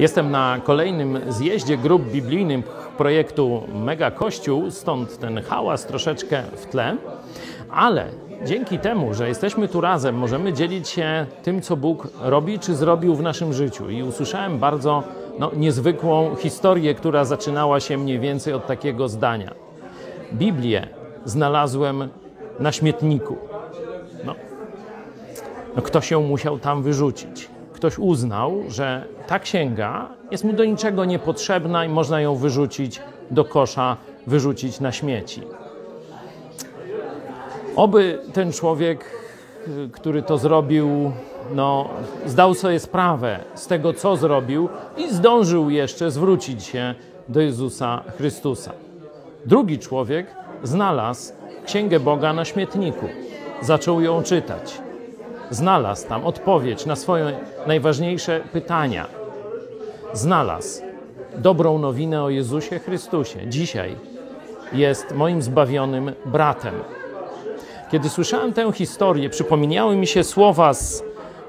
Jestem na kolejnym zjeździe grup biblijnych projektu Mega Kościół, stąd ten hałas troszeczkę w tle, ale dzięki temu, że jesteśmy tu razem, możemy dzielić się tym, co Bóg robi czy zrobił w naszym życiu. I usłyszałem bardzo no, niezwykłą historię, która zaczynała się mniej więcej od takiego zdania. Biblię znalazłem na śmietniku. No, no ktoś ją musiał tam wyrzucić. Ktoś uznał, że ta księga jest mu do niczego niepotrzebna i można ją wyrzucić do kosza, wyrzucić na śmieci. Oby ten człowiek, który to zrobił, no, zdał sobie sprawę z tego, co zrobił i zdążył jeszcze zwrócić się do Jezusa Chrystusa. Drugi człowiek znalazł Księgę Boga na śmietniku. Zaczął ją czytać. Znalazł tam odpowiedź na swoje najważniejsze pytania. Znalazł dobrą nowinę o Jezusie Chrystusie. Dzisiaj jest moim zbawionym bratem. Kiedy słyszałem tę historię, przypomniały mi się słowa z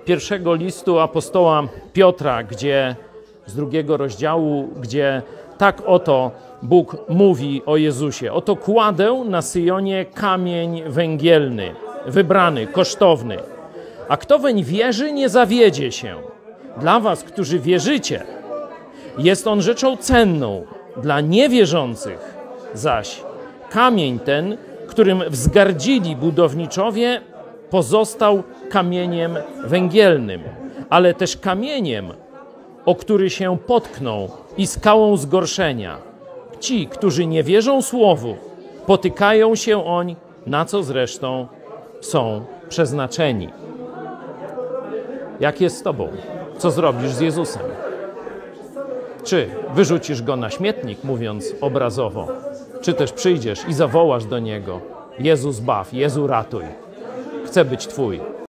pierwszego listu apostoła Piotra, gdzie z drugiego rozdziału, gdzie tak oto Bóg mówi o Jezusie. Oto kładę na Syjonie kamień węgielny, wybrany, kosztowny. A kto weń wierzy, nie zawiedzie się. Dla was, którzy wierzycie, jest on rzeczą cenną. Dla niewierzących zaś kamień ten, którym wzgardzili budowniczowie, pozostał kamieniem węgielnym, ale też kamieniem, o który się potkną i skałą zgorszenia. Ci, którzy nie wierzą słowu, potykają się oń, na co zresztą są przeznaczeni. Jak jest z Tobą? Co zrobisz z Jezusem? Czy wyrzucisz go na śmietnik, mówiąc obrazowo, czy też przyjdziesz i zawołasz do niego: Jezus baw, Jezu ratuj. Chcę być Twój.